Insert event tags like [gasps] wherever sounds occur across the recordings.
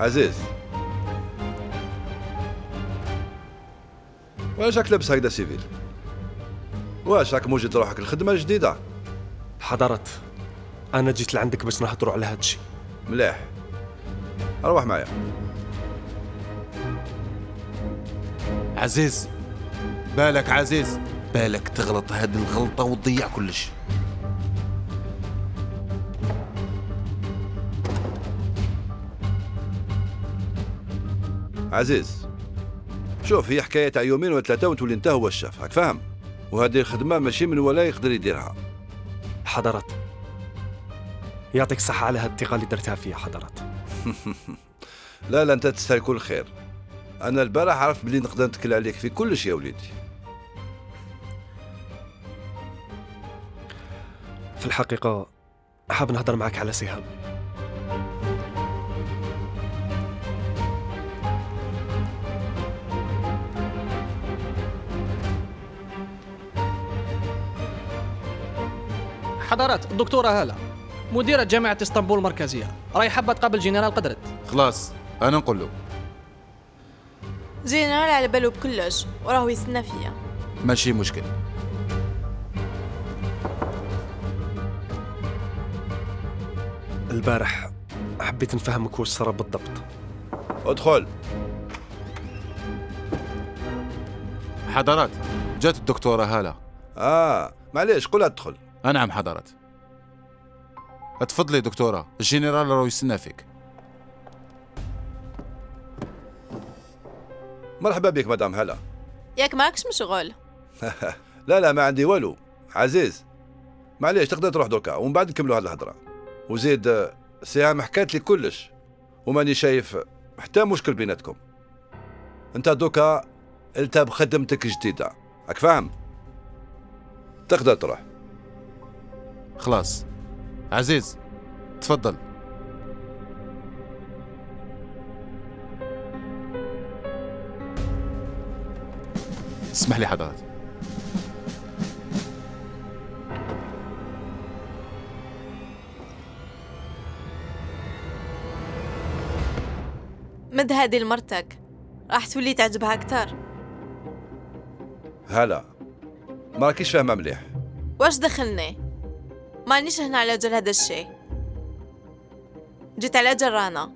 عزيز واش راك لابس هكذا سيفيل واش راك موجد روحك الخدمه الجديده حضرت أنا جيت لعندك باش نهضروا على هادشي ملاح روح معايا. عزيز بالك عزيز. بالك تغلط هذه الغلطة وتضيع كلش عزيز شوف هي حكاية تاع يومين ولا ثلاثة وتولي انت هو الشاف هاك فاهم؟ وهذه الخدمه ماشي من ولا يقدر يديرها. حضرت. يعطيك الصحة على هاد الثقة اللي درتها فيا حضرت. [laughs] لا لا انت تستاهل كل خير. أنا البارح عرفت بلي نقدر نتكل عليك في كل شيء يا وليدي. في الحقيقة حاب نهضر معك على سهام. حضرات الدكتورة هالة مديرة جامعة إسطنبول المركزية. راهي حابة تقابل جنرال قدرت. خلاص أنا نقول له. جنرال على باله بكلش وراهو يستنى فيا. ماشي مشكل. البارح حبيت نفهمك واش صرا بالضبط. أدخل. حضرات جات الدكتورة هالة. آه معليش قول أدخل. نعم حضرات تفضلي دكتورة الجنرال راهو يستنى فيك مرحبا بك مدام هلا. ياك ماكش مشغول؟ [laughs] لا لا ما عندي والو. عزيز. معليش تقدر تروح دوكا ومن بعد نكملوا هذه الهضره وزيد سهام حكات لي كلش وماني شايف حتى مشكل بيناتكم. انت دوكا انت بخدمتك جديدة. راك فاهم؟ تقدر تروح. خلاص. عزيز تفضل. اسمح لي حضرات مد هادي لمرتك راح تولي تعجبها أكتر هلا. ما راكيش فاهمة مليح. واش دخلني؟ مانيش هنا على جال هذا الشيء. جيت على جال رانا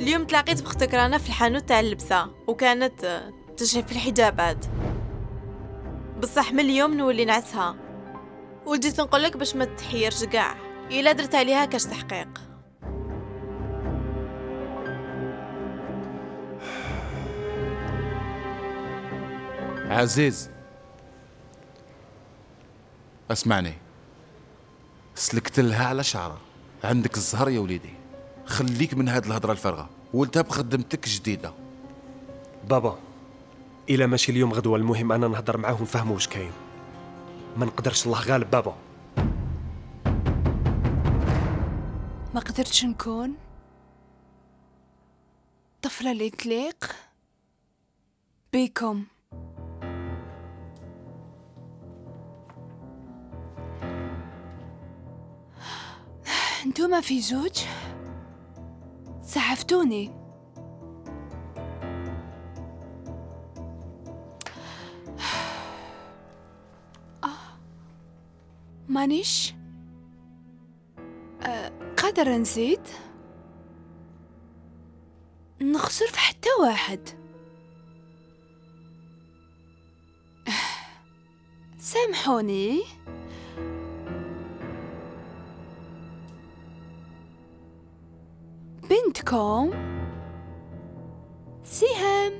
اليوم تلاقيت بختك رانا في الحانوت تاع اللبسة وكانت تشري في الحجابات. بصح من اليوم نولي نعسها. وجيت نقولك باش ما تحيرش قاع. إلا درت عليها كاش تحقيق. عزيز اسمعني. سلكت لها على شعرها. عندك الزهر يا وليدي. خليك من هاد الهضرة الفارغة. وانت بخدمتك جديدة. بابا إلا ماشي اليوم غدوة المهم أنا نهضر معاه ونفهمه واش كاين. ما نقدرش الله غالب بابا. ما قدرتش نكون؟ طفلة اللي تليق بيكم. انتوما في زوج؟ سحفتوني آه. مانيش؟ آه، قادر نزيد؟ نخسر في حتى واحد. [sighs] سامحوني. بنتكم سهام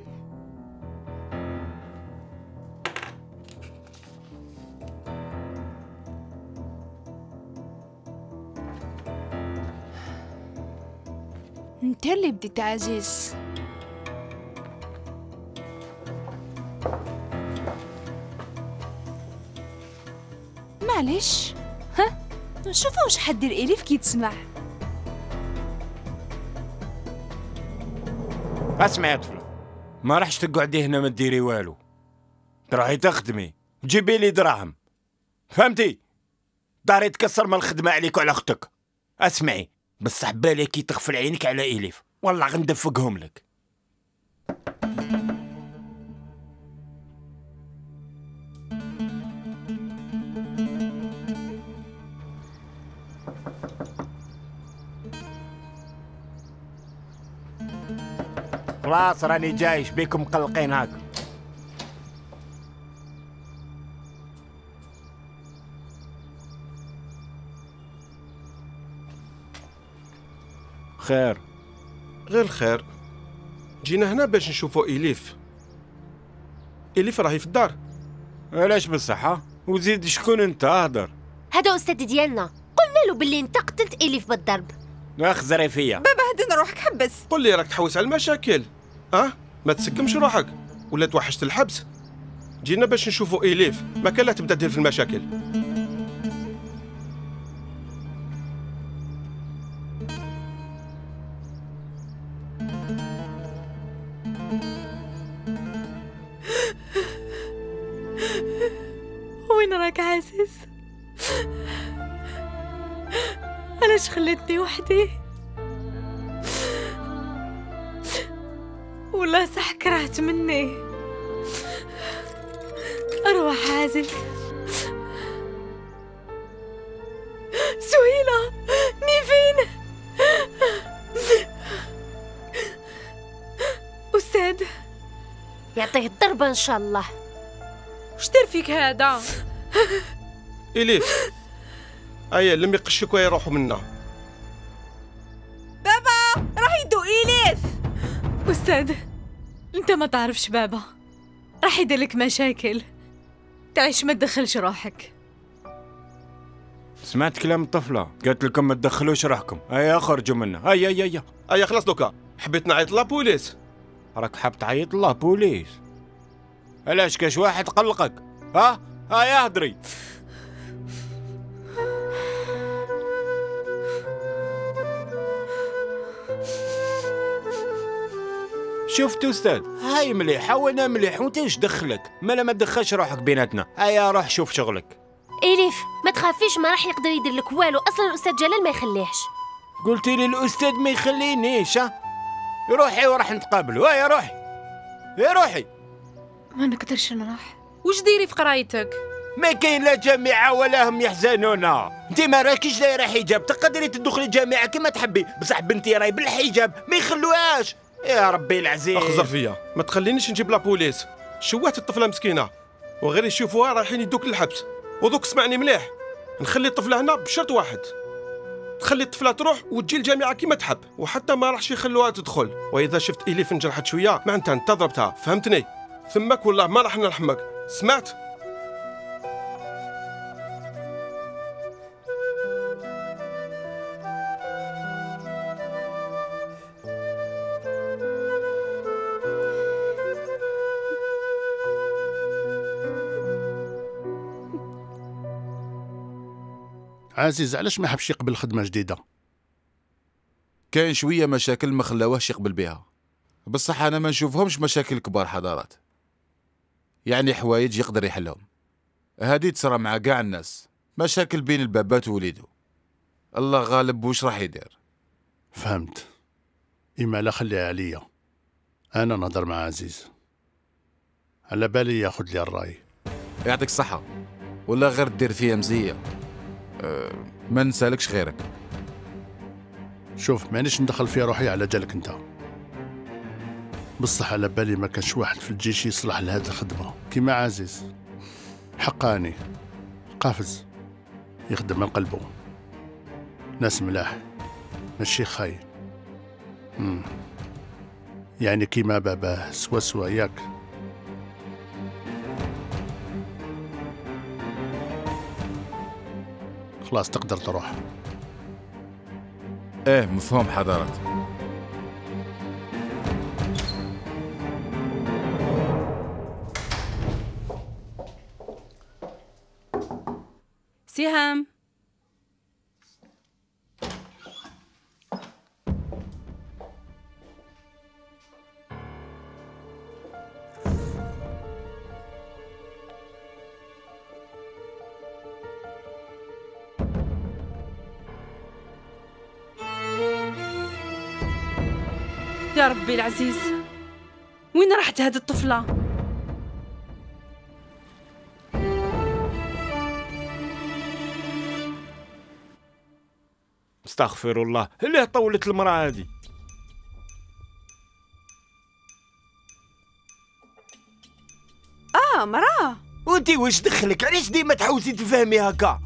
انت اللي بديت عزيز. معلش. ها؟ نشوفوا واش حدير اليف كي تسمع. اسمعي يا طفله ما راحش تقعدي هنا ما ديري والو. راهي تخدمي. جيبي لي دراهم. فهمتي؟ داري يتكسر من الخدمة عليك وعلى أختك. أسمعي. بصح بالك كي تغفل عينك على اليف والله غندفقهم لك. خلاص راني جايش بيكم مقلقين هاك خير. غير الخير. جينا هنا باش نشوفوا إليف. إليف راهي في الدار. علاش بالصحة؟ وزيد شكون أنت؟ أهدر. هذا أستاذ ديالنا. قلنا له باللي انت قتلت إليف بالضرب. أخ زريفية. بابا هدنا روحك حبس. قل لي راك تحوس على المشاكل. أه ما تسكمش روحك. ولا توحشت الحبس. جينا باش نشوفوا إليف ما كان لا تبدا دير في المشاكل. وين راك عزيز؟ علاش خليتني وحدي؟ مني. أروح عزيز سهيلة نيفين. أستاذ. يعطيه الضربة إن شاء الله. وش دار فيك هذا؟ إليف أيا لم يقشك ويروحوا منا. راه يدو إليف أستاذ. أنت ما تعرفش بابا. راح يدير لك مشاكل. تعيش ما تدخلش روحك. سمعت كلام الطفلة؟ قالت لكم ما تدخلوش روحكم. هيا خرجوا منه هيا هيا هيا. أيا خلاص دوكا. حبيت نعيط لابوليس راك حاب تعيط الله بوليس. علاش؟ كاش واحد قلقك. ها؟ هيا هدري. شفت أستاذ هاي مليحة وأنا مليح وأنت إيش دخلك؟ مالا ما تدخلش روحك بيناتنا. هيا روح شوف شغلك. إليف ما تخافيش ما راح يقدر يدير لك والو. أصلا الأستاذ جلال ما يخليهش. قلتي لي الأستاذ ما يخلينيش ها؟ روحي وراح نتقابلوا هيا روحي. يا روحي. ما نقدرش نروح. وش ديري في قرايتك؟ ما كاين لا جامعة ولا هم يحزنونا. انت ما راكيش دايرة حجاب. تقدري تدخلي الجامعة كما تحبي. بصح بنتي راهي بالحجاب ما يخلوهاش. يا ربي العزيز. اخزر فيا ما تخلينيش نجيب لابوليس شوهت الطفلة مسكينة وغير يشوفوها رايحين يدوك للحبس. ودوك اسمعني مليح نخلي الطفلة هنا بشرط واحد. تخلي الطفلة تروح وتجي الجامعة كيما تحب وحتى ما راحش يخلوها تدخل. وإذا شفت إليف انجرحت شوية معناتها انت ضربتها فهمتني؟ ثمك والله ما راح نرحمك. سمعت؟ عزيز علاش ما حبش يقبل خدمة جديدة؟ كاين شوية مشاكل ما خلاوهش يقبل بها. بصح أنا ما نشوفهمش مشاكل كبار حضارات. يعني حوايج يقدر يحلهم. هذه تصرى مع كاع الناس. مشاكل بين البابات ووليدو. الله غالب وش راح يدير. فهمت. إما لا خليها عليا. أنا نهضر مع عزيز. على بالي ياخذ لي الرأي. يعطيك الصحة. ولا غير دير فيها مزية. ما نسالكش غيرك. شوف مانيش ندخل فيها روحي على جالك انت. بصح على بالي ما كانش واحد في الجيش يصلح لهذه الخدمة. كيما عزيز. حقاني. قافز. يخدم من قلبه. ناس ملاح. ماشي خاين. يعني كيما باباه سوا سوا ياك. خلاص تقدر تروح. إيه مفهوم حضارات سهام العزيز وين راحت هاد الطفلة؟ استغفر الله ليه طولت المرأة هذه آه مرأة. وانتي واش دخلك؟ علاش ديما تحوسي تفهمي هكا؟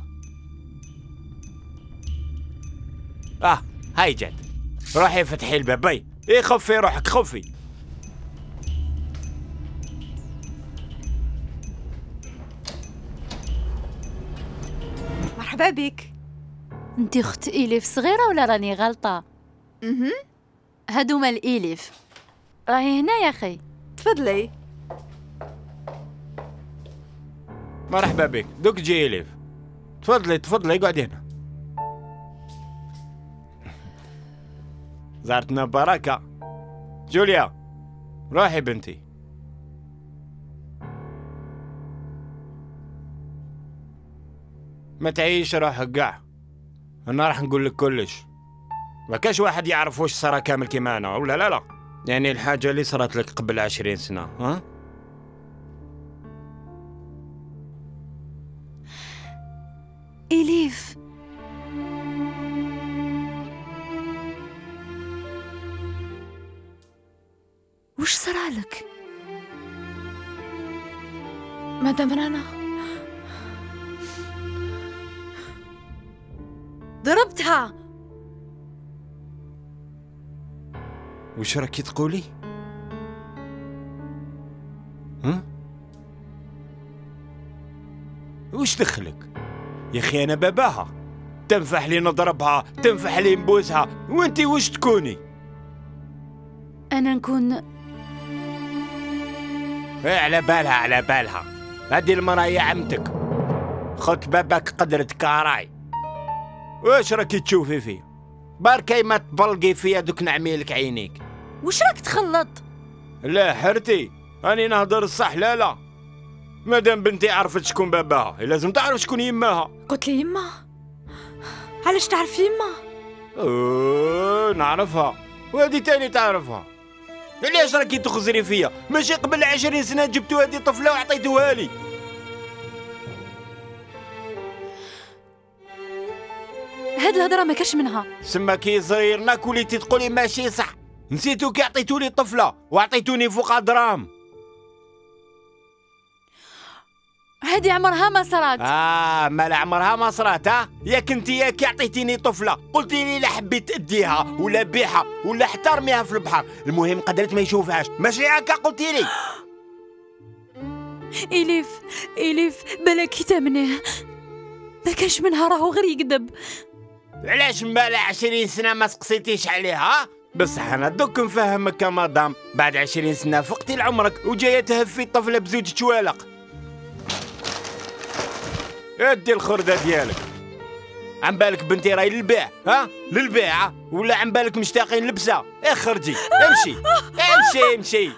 آه هاي جات. روحي فتحي الباب باي. إيه خفي روحك خفي. مرحبا بك. أنت أخت اليف صغيرة ولا راني غلطة؟ أها هادو مال اليف راهي هنا يا أخي. تفضلي. مرحبا بك. دوك جي اليف تفضلي تفضلي اقعدي هنا. زارتنا بركة جوليا روحي بنتي. ما تعيش روحك قاع أنا راح نقول لك كلش. ما كاش واحد يعرف واش صرا كامل كيما أنا ولا لا لا. يعني الحاجة اللي صارت لك قبل عشرين سنة ها؟ إليف وش صرالك مدام رنا ضربتها. وش راكي تقولي؟ ها وش دخلك؟ يا أخي أنا باباها. تنفح لي نضربها تنفح لي نبوسها. وأنتي وش تكوني؟ أنا نكون إيه على بالها على بالها. هذه المرأة هي عمتك. خذ بابك قدرة كاراي واش راكي تشوفي فيه؟ باركي ما تبلقي فيا دوك نعميلك عينيك. وش راك تخلط؟ لا حرتي راني نهضر الصح لا لا. مادام بنتي عرفت شكون باباها لازم تعرف شكون يماها. قلت لي يما علاش تعرف يما أوه نعرفها. وهذه تاني تعرفها. علاش راكي تخزري فيا؟ ماشي قبل عشرين سنة جبتو هذه طفلة وعطيتوها لي. هاد الهضرة ما كاش منها. سما كي صغير ناكوليتي تقولي ماشي صح. نسيتو كي عطيتولي طفلة وعطيتوني فوق دراهم هادي عمرها ما صرات. آه مال عمرها ما صرات ها؟ ياك انت ياك عطيتيني طفلة. قلتي لي لا حبيت اديها ولا بيعها ولا حتى ارميها في البحر. المهم قدرت ما يشوفهاش. ماشي هكا قلتي لي. [gasps] إليف إليف بلاكي تامنه ما كانش منها راهو غير يكذب. علاش مبالا عشرين سنة ما سقسيتيش عليها؟ بصح أنا دوك نفهمك يا مدام. بعد عشرين سنة فقتي لعمرك وجايه تهفي الطفله بزوج توالق. ادي الخردة ديالك. عم بالك بنتي راهي للبيع ها؟ للبيع. ولا عم بالك مشتاقين لبسة؟ اخرجي امشي. امشي امشي.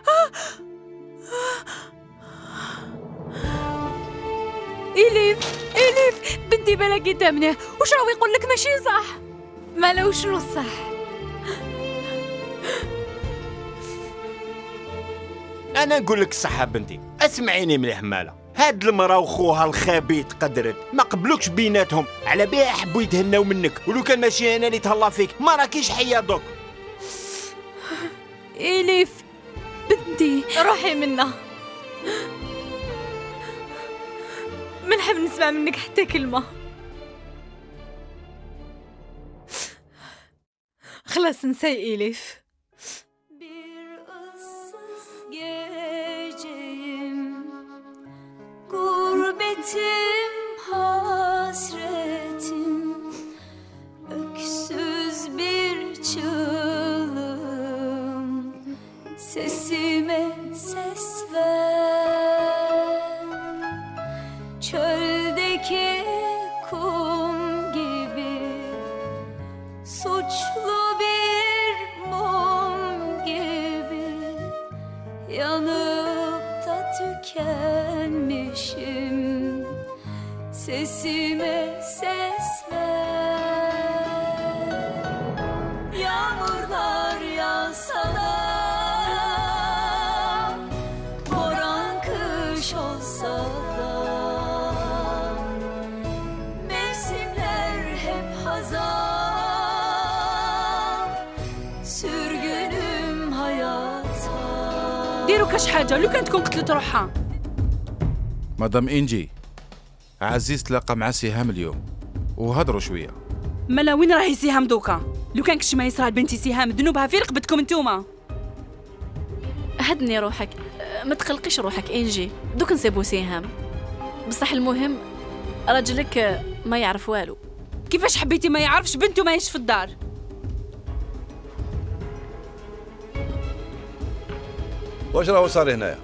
إليف إليف بنتي بلاكي تامنه وش راهو يقول لك؟ ماشي صح. مالا وشنو الصح. أنا نقول لك الصحة بنتي. اسمعيني مليح مالا. هاد المرا وخوها الخبيث قدرت. ما قبلوكش بيناتهم. على بها يحبوا يتهناو منك. ولو كان ماشي أنا اللي تهلا فيك ما راكيش حيه دوك. إليف بنتي. روحي منا ما نحب نسمع منك حتى كلمة. خلاص نسي إليف. 情 كان تكون قتلت روحها. مدام إنجي عزيز تلاقى مع سهام اليوم. وهضروا شوية. مالا وين راهي سهام دوكا؟ لو كان كش ما يصرى لبنتي سهام ذنوبها في رقبتكم انتوما؟ هدني روحك. ما تقلقيش روحك إنجي. دوك نسيبو سهام. بصح المهم راجلك أه، ما يعرف والو. كيفاش حبيتي ما يعرفش بنته ما يش في الدار؟ واش راهو صار هنايا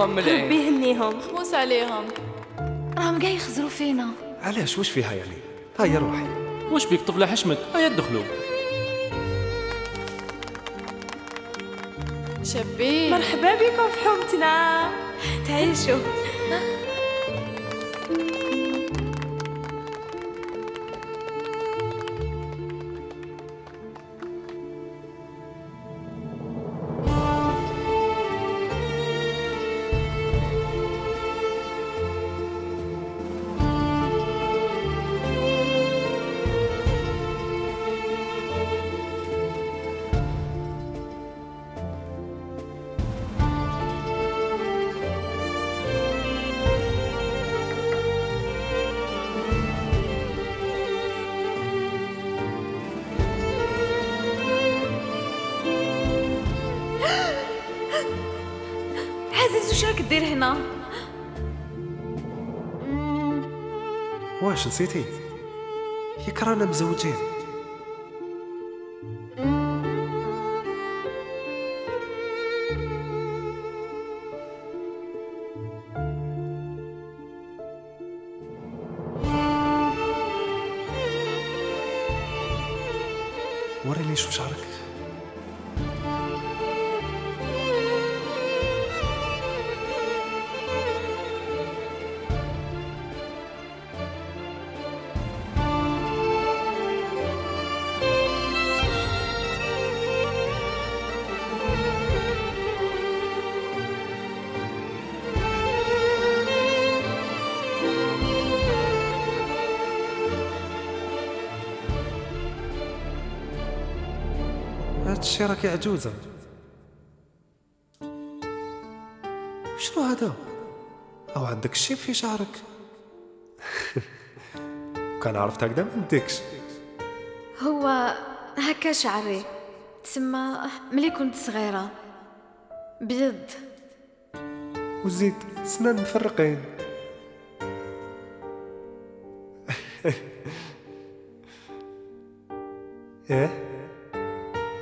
يحفظهم من العين ربي يهنيهم خموس عليهم. راهم قاعد يخزروا فينا. علاش؟ واش فيها يعني؟ هيا روحي. واش بيك طفلة حشمت هيا دخلوا. شابين. مرحبا بكم في حومتنا تعيشوا. دير هنا. واش نسيتي؟ ياك رانا مزوجين هادشي راكي عجوزة. شنو هذا؟ أو عندك شي في شعرك؟ [laughs] كان عرفت هكذا ما نديكش هو هكا شعري. تسمى ملي كنت صغيرة. بيض. وزيد سنان مفرقين. [laughs] إيه؟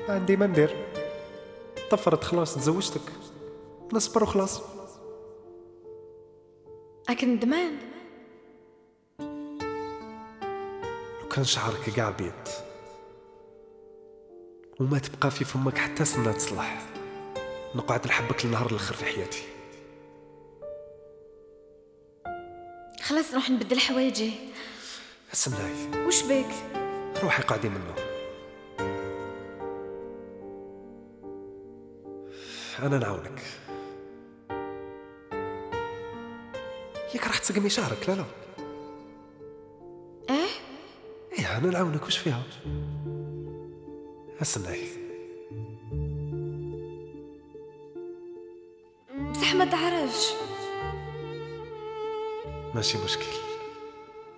عندي ما ندير طفرت خلاص تزوجتك. نصبر وخلاص. لكن ندمان لو كان شعرك كاع بيض وما تبقى في فمك حتى سنة تصلح نقعد نحبك لنهار الآخر في حياتي. خلاص نروح نبدل حوايجي. اسمعي. وش بيك؟ روحي قاعدين منه أنا نعاونك. ياك راح تسقمي شعرك لا لا. إيه؟ إيه أنا نعاونك. وش فيها؟ أسمعي. بصح ما تعرفش. ماشي مشكل.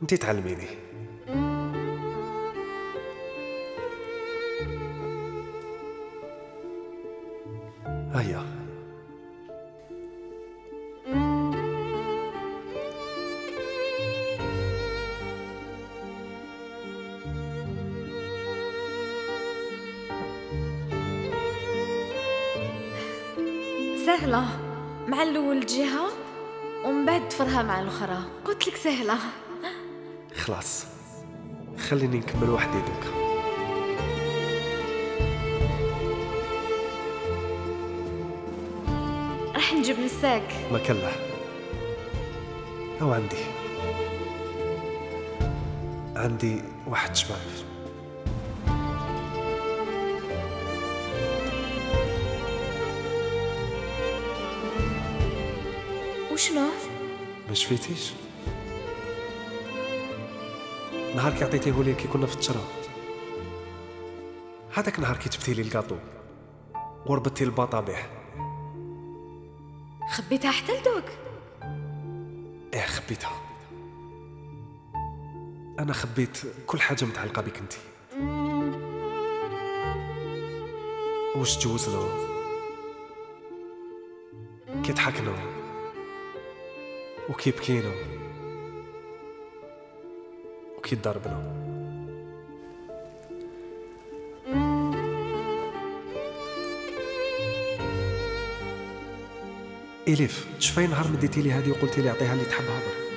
أنتي تعلميني. نجيب نساك. ما كله. أو عندي. عندي واحد شباب. وشنو؟ ما شفيتيش نهار كي عطيتيه لي كي كنا في التشرا هذاك نهار كي جبتي لي الكاطو وربطتي الباطا به. خبيتها حتى لدوك. إيه خبيتها. أنا خبيت كل حاجة متعلقة بك انت واش تجوزنا كي ضحكنا وكي إليف شفاي نهار مديتي لي هذه وقلتي لي عطيها اللي تحبها برك.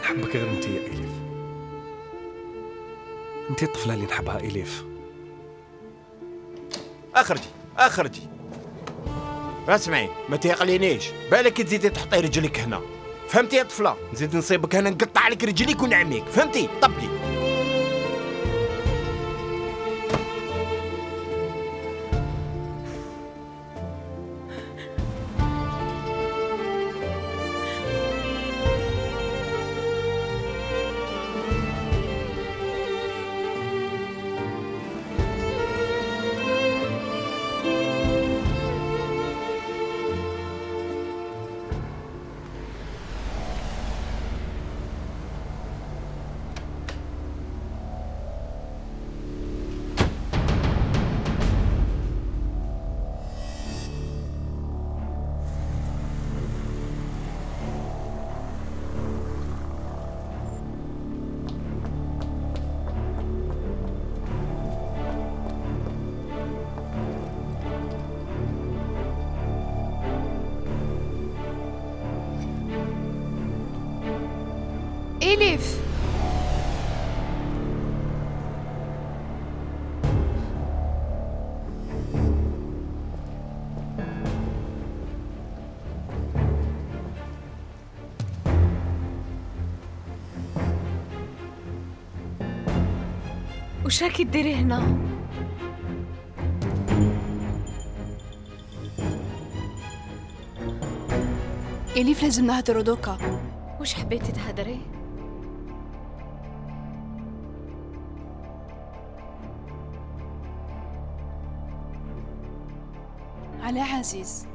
نحبك غير أنت يا إليف. أنت الطفلة اللي نحبها إليف. أخرجي أخرجي. اسمعي ما تيقلينيش. بالك تزيدي تحطي رجلك هنا. فهمتي يا طفلة؟ نزيد نصيبك هنا نقطع لك رجليك ونعميك. فهمتي؟ طبقي إليف وش راكي ديري هنا؟ إليف لازم نهضروا دوكا. وش حبيتي تهدري؟ عزيز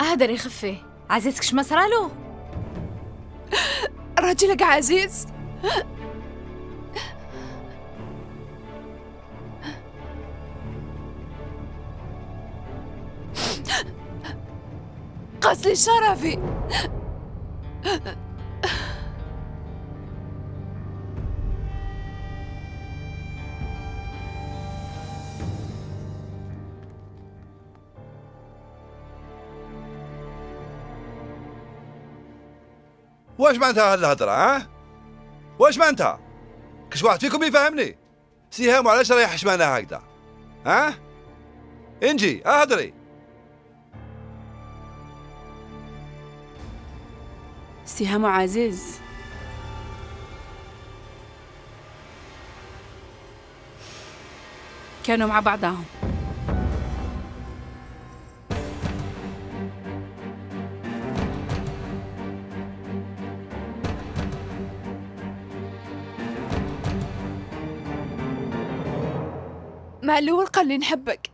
اهدري خفي. عزيزك شما صرالو راجلك عزيز. قصلي شرفي. واش معناتها هالهضره ها؟ واش معناتها؟ كش واحد فيكم يفهمني؟ سهام علاش رايح حشمانه هكذا ها؟ إنجي اهدري سهام وعزيز كانوا مع بعضهم. الأول قال لي نحبك.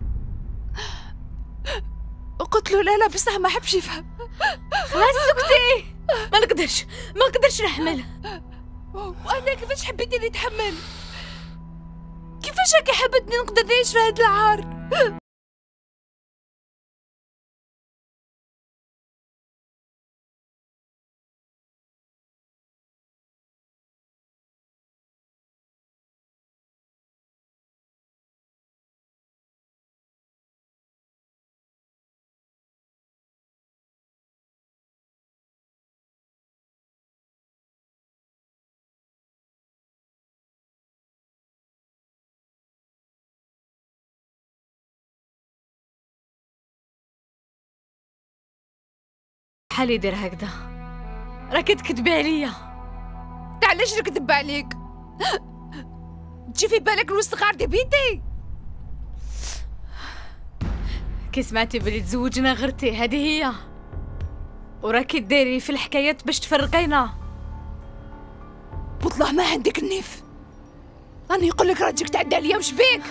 وقلت له لا لا بصح ما حبش يفهم. خلاص سكتي. ما نقدرش ما نقدرش نحمل. وأنا كيفاش حبيتي نتحمل؟ كيفاش هكا حبتني نقدر نعيش في هذا العار؟ بحال يدير هكذا. راكي تكذبي عليا. تا علاش نكذب عليك؟ تجي في بالك الوسخار دي بيتي كي سمعتي بلي تزوجنا غرتي هذه هي. وراكي ديري في الحكايات باش تفرقينا. والله ما عندك النيف. راني نقول لك راجلك تعدى عليا وش بيك؟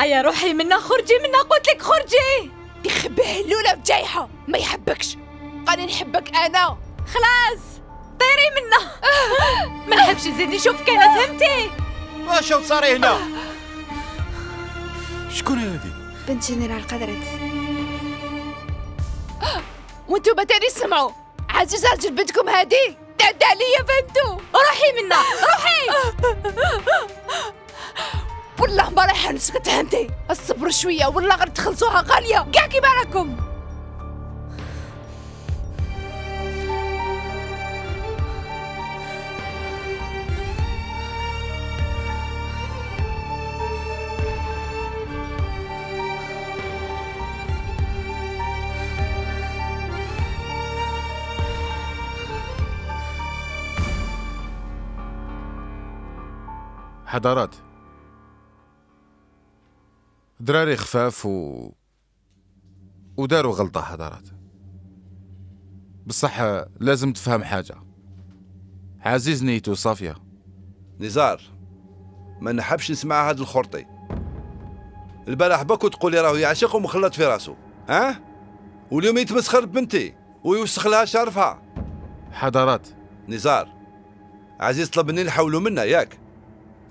أيا روحي منا خرجي منا قلت لك خرجي. يخبي هلوله بجايحة ما يحبكش. قاني نحبك أنا. خلاص طيري منا. [laughs] ما نحبش نزيد نشوفك أنا فهمتي؟ واش صاري هنا. شكون هذه؟ بنت جنرال قدرت. [gasps] وانتو تاني سمعوا. عزيز راجل بنتكم هادي تعدى عليا فهمتوا روحي منا روحي. والله ما رايحة نسكت فهمتي. الصبر شوية والله غير تخلصوها غالية. كاع كيما راكم حضارات. دراري خفاف و وداروا غلطة حضارات. بصح لازم تفهم حاجة. عزيز نيتو صافية. نزار ما نحبش نسمع هاد الخرطي. البارح بكو تقولي راهو يعشق ومخلط في راسو ها؟ واليوم يتمسخر ببنتي ويوسخ لها شرفها. حضارات. نزار عزيز طلب مني نحولو منا ياك.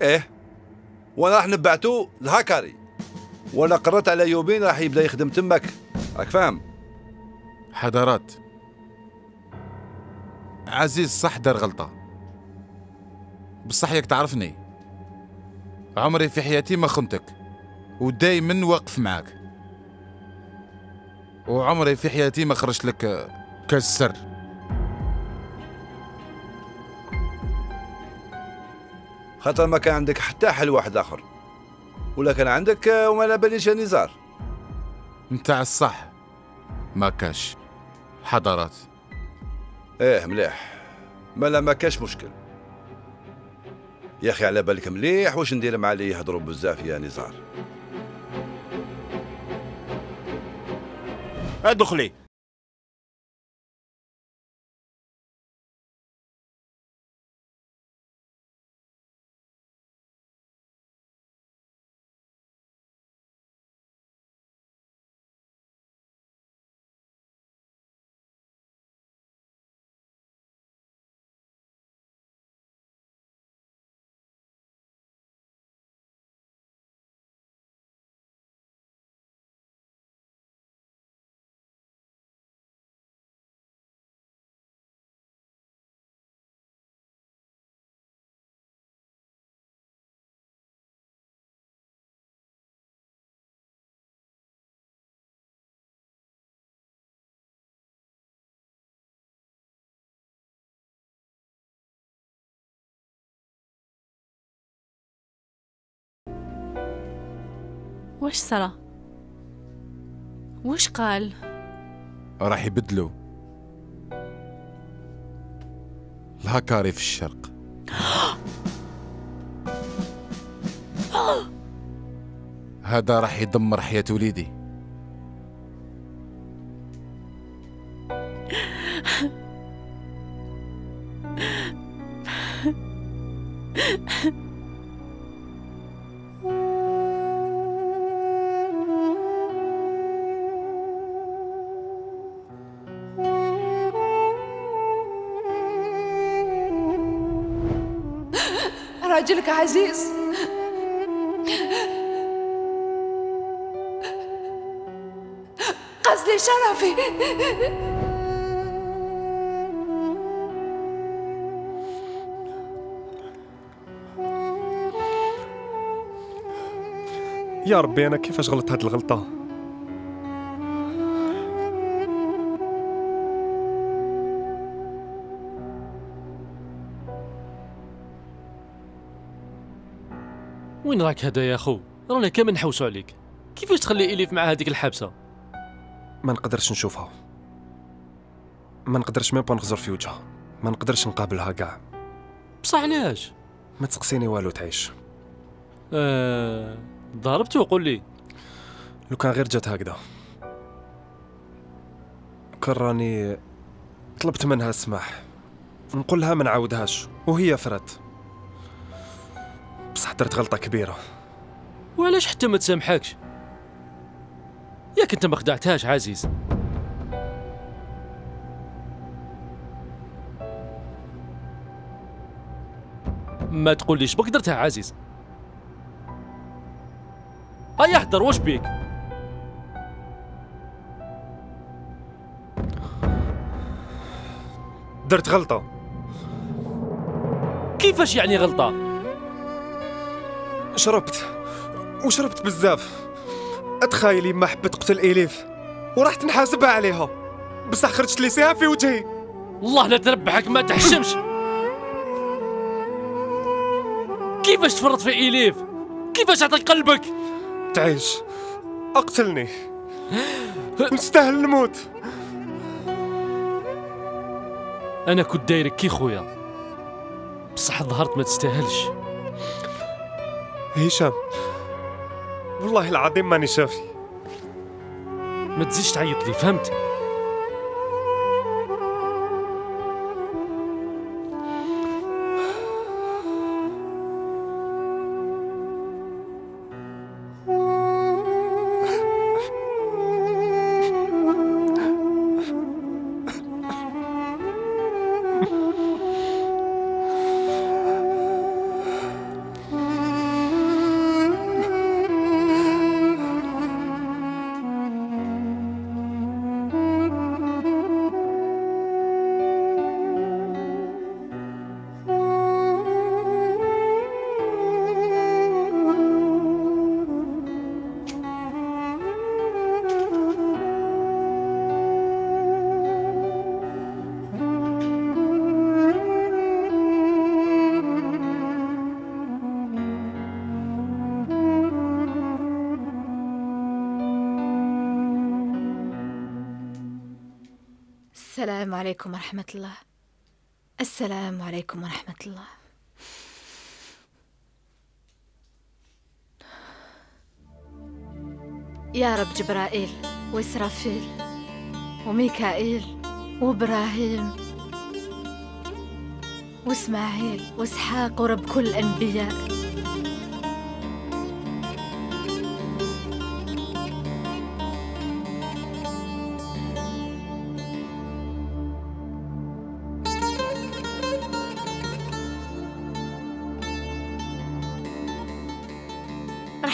إيه. وأنا راح نبعتو الهاكاري وأنا قررت على يومين راح يبدأ يخدم تمك. راك فاهم؟ حضارات. عزيز صح دار غلطة. بصح ياك تعرفني. عمري في حياتي ما خنتك ودايما واقف معاك. وعمري في حياتي ما خرجت لك كاس خاطر ما كان عندك حتى حل واحد آخر. ولا كان عندك آه، وما لا باليش يا نزار. نتاع الصح. ما كاش. حضارات إيه مليح. مالا ما كاش مشكل. يا أخي على بالك مليح. واش ندير مع اللي يهضروا بزاف يا نزار؟ ادخلي. واش صرا واش قال؟ راح يبدلوا. الهكاري في الشرق. [gasps] هذا راح يدمر حياة وليدي. راجلك عزيز. قصدي شرفي. يا ربي أنا كيفاش غلطت هاد الغلطة؟ وين راك هذا يا خو؟ رانا كامل نحوسوا عليك. كيفاش تخلي إليف مع هذيك الحبسة؟ ما نقدرش نشوفها. ما نقدرش ميم با نغزر في وجهها. ما نقدرش نقابلها كاع. بصح علاش؟ ما تسقسيني والو تعيش. آه ضربت وقول لي. لو كان غير جات هكذا. كان راني طلبت منها السماح. نقول لها ما نعاودهاش. وهي فرات درت غلطة كبيرة. وعلاش حتى ما تسامحكش؟ ياك أنت ما خدعتهاش عزيز. ما تقوليش بك درتها عزيز. هيا احضر واش بيك؟ درت غلطة. كيفاش يعني غلطة؟ شربت. وشربت بزاف. اتخيلي ما حبت قتل إليف. ورحت نحاسبها عليها. بصح خرجت لي سيها في وجهي. الله لا تربحك ما تحشمش. كيفاش تفرط في إليف؟ كيفاش عطيك قلبك؟ تعيش. أقتلني. نستاهل نموت. أنا كنت دايرك كي خويا. بصح ظهرت ما تستاهلش. هشام والله العظيم ماني شافي. ما تزيدش تعيط لي فهمت؟ السلام عليكم ورحمة الله. السلام عليكم ورحمة الله. يا رب جبرائيل وإسرافيل وميكائيل وإبراهيم وإسماعيل وإسحاق ورب كل الأنبياء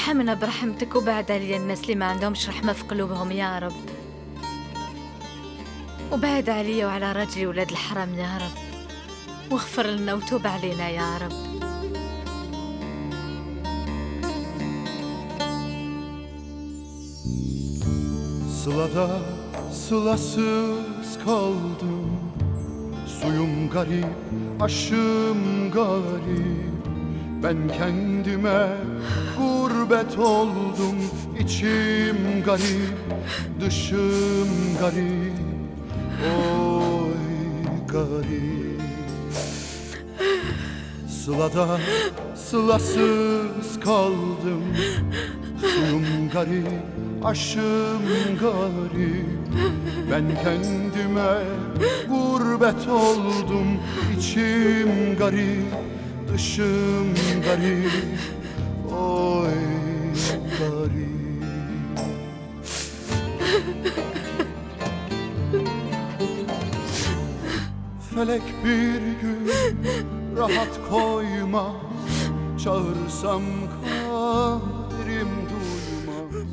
ارحمنا برحمتك وبعد علي الناس اللي ما عندهمش رحمة في قلوبهم يا رب. وبعد علي وعلى رجلي ولاد الحرام يا رب. واغفر لنا وتوب علينا يا رب. Sılada sılasız kaldım Suyum garip, aşım garip. Ben kendime [sighs] gurbet oldum içim garip, dışım garip. Oy garip. Sılada sılasız kaldım. Suyum garip, aşım garip. Ben kendime gurbet oldum. İçim garip, dışım garip. Oy Felek bir gün [laughs] rahat koymaz Çağırsam kaderim duymaz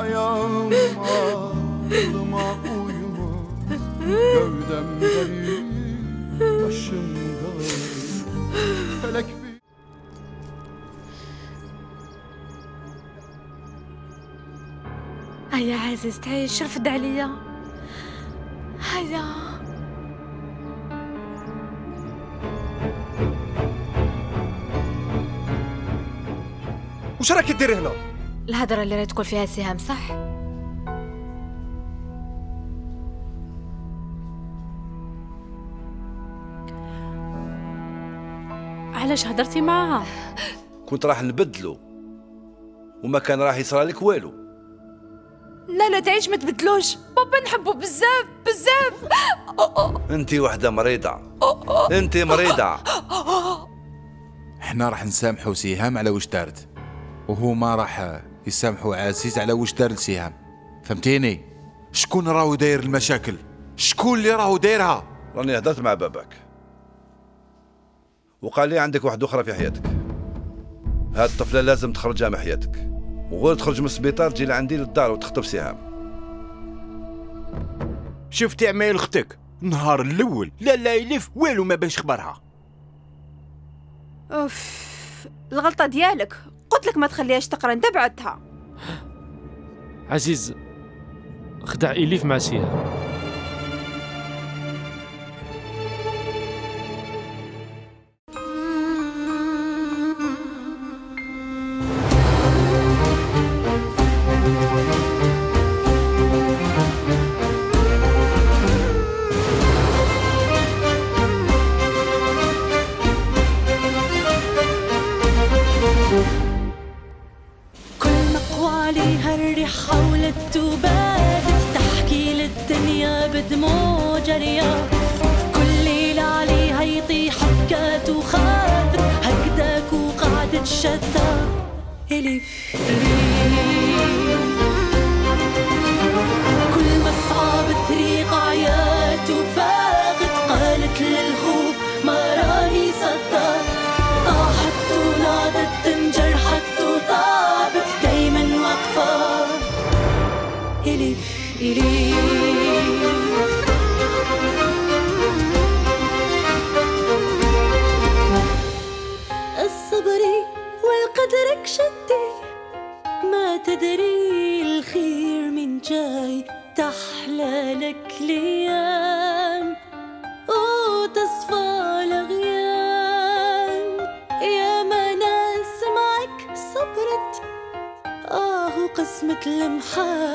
Ayağım aklıma uymaz Gövdem garip, başım garip Felek bir هيا عزيز تعيش رفد عليا هيا وش راك دير هنا؟ الهضرة اللي راهي تقول فيها سهام صح؟ علاش هدرتي معاها؟ كنت راح نبدلو. وما كان راح يصرى لك والو. لا لا تعيش ما تبدلوش. بابا نحبه بزاف بزاف. انت وحدة مريضة. انت مريضة. [laughs] حنا راح نسامحو سهام على واش دارت. وهو ما راح يسامحوا عزيز على واش دار لسهام فهمتيني؟ شكون راهو داير المشاكل؟ شكون اللي راهو دايرها؟ راني هدرت مع باباك. وقال لي عندك واحدة أخرى في حياتك. هاد الطفلة لازم تخرجها من حياتك. وغير تخرج من السبيطار تجي لعندي للدار وتخطب سهام. شفتي عمايل أختك؟ النهار الأول. لا لا يلف والو ما باش خبرها. أوف الغلطة ديالك. قلت لك ما تخليهاش تقرا انت بعدتها عزيز خدع إليف مع سيها. heart.